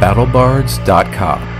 battlebards.com.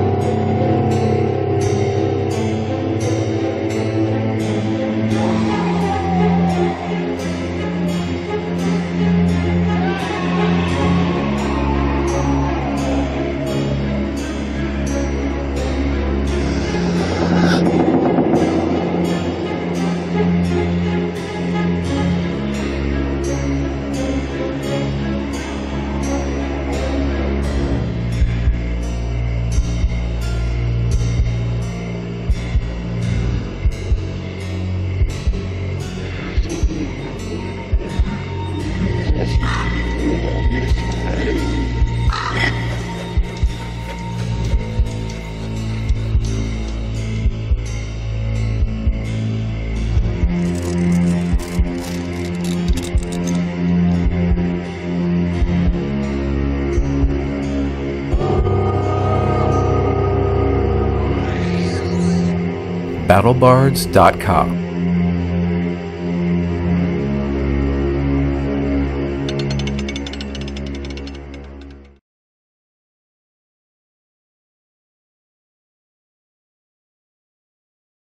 battlebards.com.